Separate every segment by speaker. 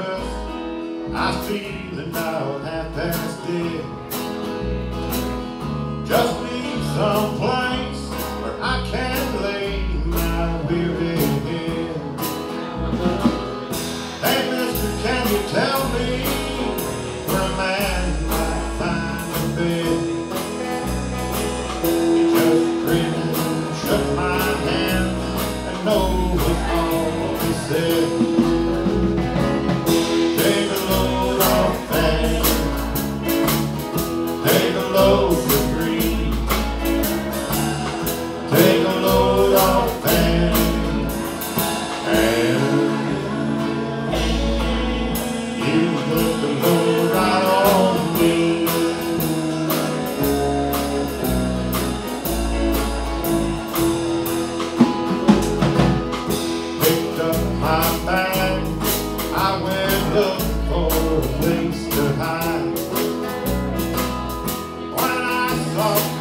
Speaker 1: mattress. I feel it now, half past dead. Just need some place where I can lay my weary head. Hey, mister, can you tell me where a man might find a bed? He just grinned shook my hand and no was all he said. When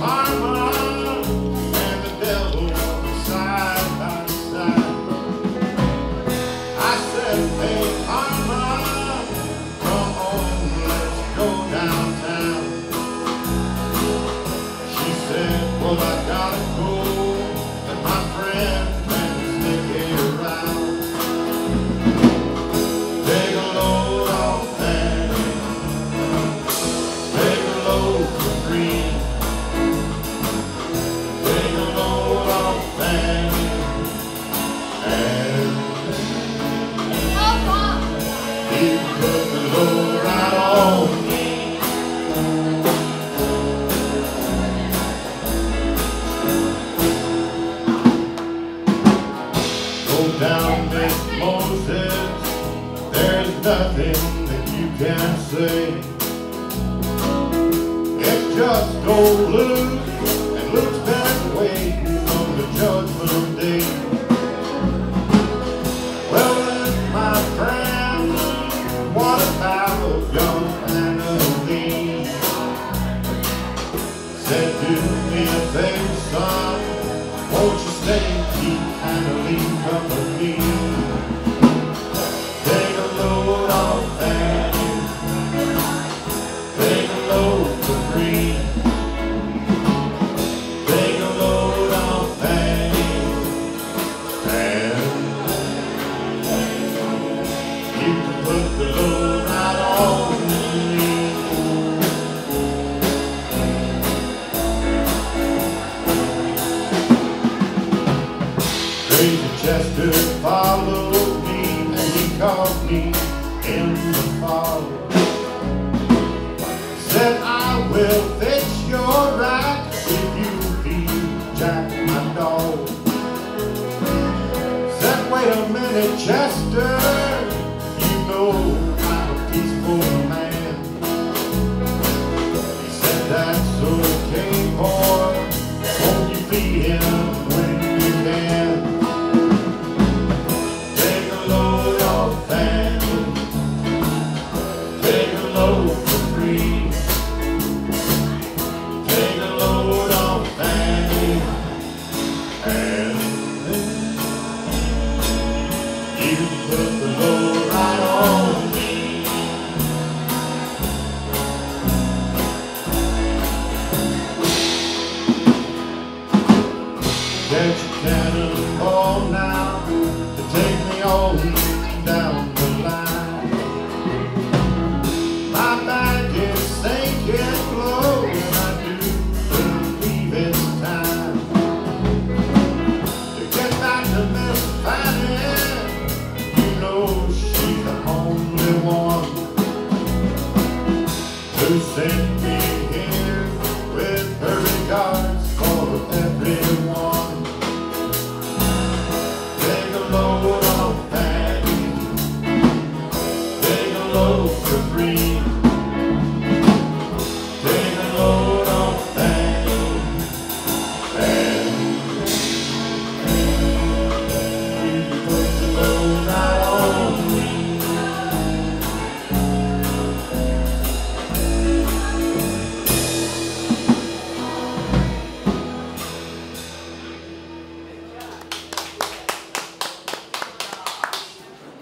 Speaker 1: can say. It's just old Luke, and Luke's been waiting on the judgment day. Well, then, my friend, what about young Annalee? Said, do me a favor, son, won't you stay, keep Annalee company? Chester There's a cannonball now.